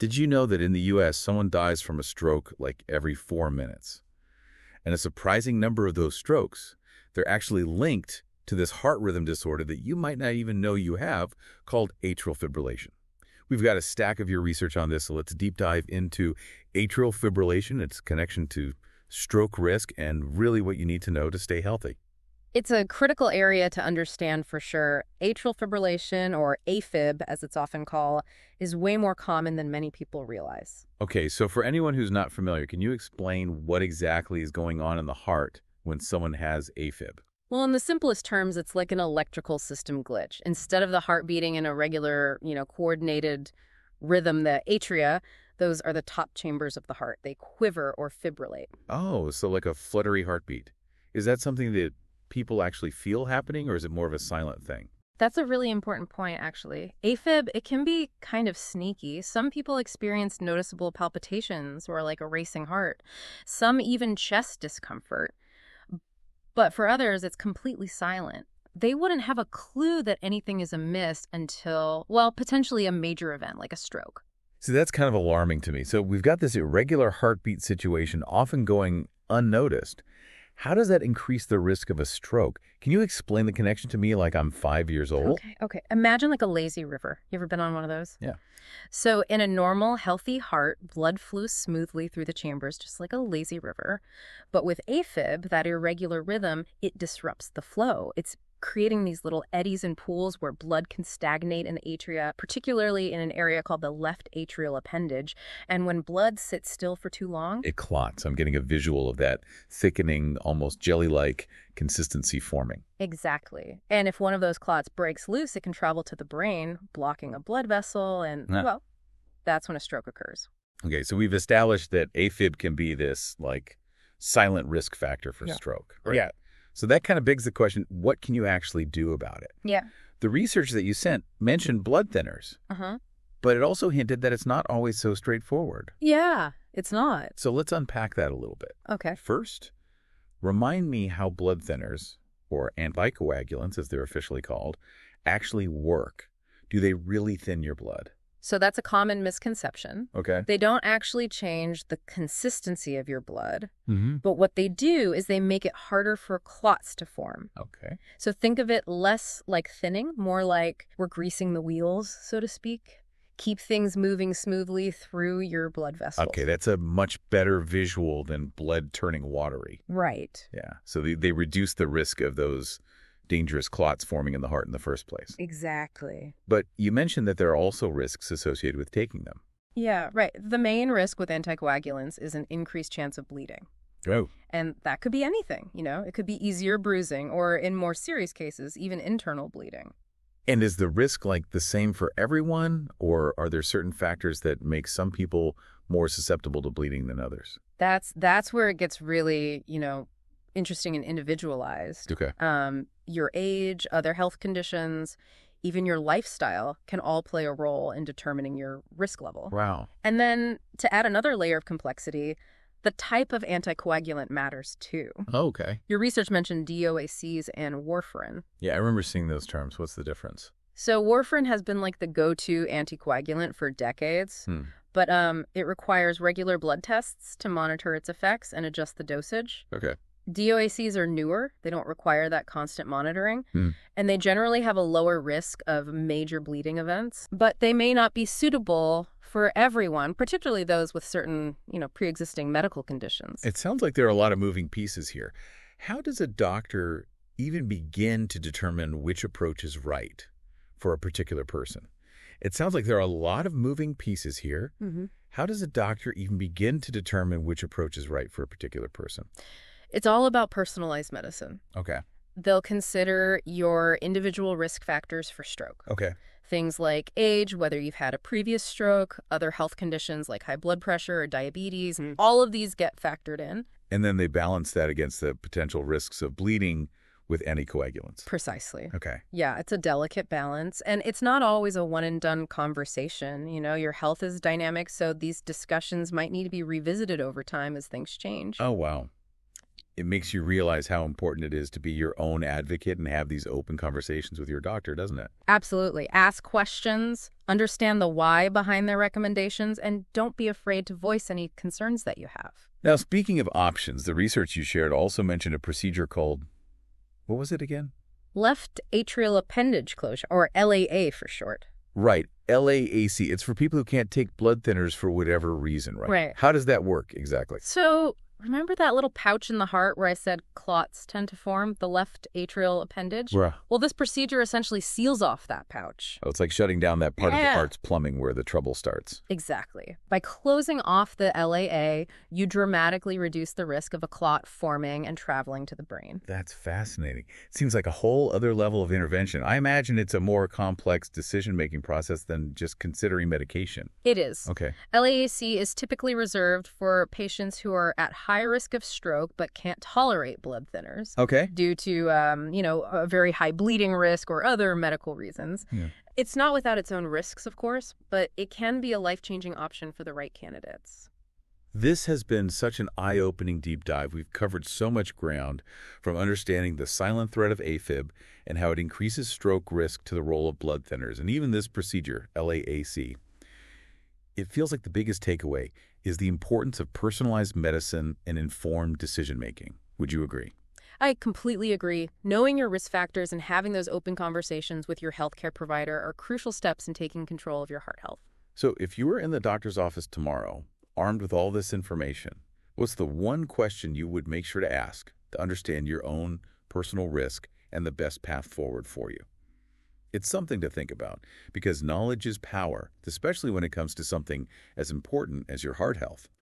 Did you know that in the U.S., someone dies from a stroke like every four minutes? And a surprising number of those strokes, they're actually linked to this heart rhythm disorder that you might not even know you have called atrial fibrillation. We've got a stack of your research on this, so let's deep dive into atrial fibrillation, its connection to stroke risk, and really what you need to know to stay healthy. It's a critical area to understand for sure. Atrial fibrillation, or AFib as it's often called, is way more common than many people realize. Okay, so for anyone who's not familiar, can you explain what exactly is going on in the heart when someone has AFib? Well, in the simplest terms, it's like an electrical system glitch. Instead of the heart beating in a regular, you know, coordinated rhythm, the atria, those are the top chambers of the heart. They quiver or fibrillate. Oh, so like a fluttery heartbeat. Is that something that people actually feel happening, or is it more of a silent thing? That's a really important point, actually. AFib, it can be kind of sneaky. Some people experience noticeable palpitations or like a racing heart, some even chest discomfort. But for others, it's completely silent. They wouldn't have a clue that anything is amiss until, well, potentially a major event like a stroke. See, that's kind of alarming to me. So we've got this irregular heartbeat situation often going unnoticed. How does that increase the risk of a stroke? Can you explain the connection to me like I'm five years old? Okay, okay. Imagine like a lazy river. You ever been on one of those? Yeah. So in a normal, healthy heart, blood flows smoothly through the chambers, just like a lazy river. But with AFib, that irregular rhythm, it disrupts the flow. It's creating these little eddies and pools where blood can stagnate in the atria, particularly in an area called the left atrial appendage. And when blood sits still for too long, it clots. I'm getting a visual of that thickening, almost jelly-like consistency forming. Exactly. And if one of those clots breaks loose, it can travel to the brain, blocking a blood vessel, and, yeah. well, that's when a stroke occurs. Okay, so we've established that AFib can be this, like, silent risk factor for yeah. stroke. Right? Yeah. So that kind of begs the question, what can you actually do about it? Yeah. The research that you sent mentioned blood thinners, Uh-huh. but it also hinted that it's not always so straightforward. Yeah, it's not. So let's unpack that a little bit. Okay. First, remind me how blood thinners, or anticoagulants as they're officially called, actually work. Do they really thin your blood? So that's a common misconception. Okay. They don't actually change the consistency of your blood, Mm-hmm. but what they do is they make it harder for clots to form. Okay. So think of it less like thinning, more like we're greasing the wheels, so to speak. Keep things moving smoothly through your blood vessels. Okay, that's a much better visual than blood turning watery. Right. Yeah. So they, they reduce the risk of those dangerous clots forming in the heart in the first place. Exactly. But you mentioned that there are also risks associated with taking them. Yeah, right. The main risk with anticoagulants is an increased chance of bleeding. Oh. And that could be anything, you know? It could be easier bruising or, in more serious cases, even internal bleeding. And is the risk like the same for everyone, or are there certain factors that make some people more susceptible to bleeding than others? That's that's where it gets really, you know, interesting and individualized. Okay. Um, your age, other health conditions, even your lifestyle can all play a role in determining your risk level. Wow. And then to add another layer of complexity, the type of anticoagulant matters too. Oh, okay. Your research mentioned DOACs and warfarin. Yeah, I remember seeing those terms. What's the difference? So warfarin has been like the go-to anticoagulant for decades, Hmm. but um, it requires regular blood tests to monitor its effects and adjust the dosage. Okay. DOACs are newer. They don't require that constant monitoring. Hmm. And they generally have a lower risk of major bleeding events, but they may not be suitable for everyone, particularly those with certain, you know, pre-existing medical conditions. It sounds like there are a lot of moving pieces here. How does a doctor even begin to determine which approach is right for a particular person? It sounds like there are a lot of moving pieces here. hmm How does a doctor even begin to determine which approach is right for a particular person? It's all about personalized medicine. Okay. They'll consider your individual risk factors for stroke. Okay. Things like age, whether you've had a previous stroke, other health conditions like high blood pressure or diabetes, Hmm. all of these get factored in. And then they balance that against the potential risks of bleeding with anticoagulants. Precisely. Okay. Yeah, it's a delicate balance. And it's not always a one and done conversation. You know, your health is dynamic, so these discussions might need to be revisited over time as things change. Oh, wow. It makes you realize how important it is to be your own advocate and have these open conversations with your doctor, doesn't it? Absolutely. Ask questions, understand the why behind their recommendations, and don't be afraid to voice any concerns that you have. Now, speaking of options, the research you shared also mentioned a procedure called, what was it again? Left atrial appendage closure, or LAA for short. Right, LAAC. It's for people who can't take blood thinners for whatever reason, right? Right. How does that work exactly? So, remember that little pouch in the heart where I said clots tend to form, the left atrial appendage? Bruh. Well, this procedure essentially seals off that pouch. Oh, it's like shutting down that part of the heart's plumbing where the trouble starts. Exactly. By closing off the LAA, you dramatically reduce the risk of a clot forming and traveling to the brain. That's fascinating. It seems like a whole other level of intervention. I imagine it's a more complex decision-making process than just considering medication. It is. Okay. LAAC is typically reserved for patients who are at high risk of stroke but can't tolerate blood thinners. Okay. due to, um, you know, a very high bleeding risk or other medical reasons. Yeah. It's not without its own risks, of course, but it can be a life-changing option for the right candidates. This has been such an eye-opening deep dive. We've covered so much ground from understanding the silent threat of AFib and how it increases stroke risk to the role of blood thinners and even this procedure, LAAC. It feels like the biggest takeaway is the importance of personalized medicine and informed decision-making. Would you agree? I completely agree. Knowing your risk factors and having those open conversations with your healthcare provider are crucial steps in taking control of your heart health. So if you were in the doctor's office tomorrow, armed with all this information, what's the one question you would make sure to ask to understand your own personal risk and the best path forward for you? It's something to think about because knowledge is power, especially when it comes to something as important as your heart health.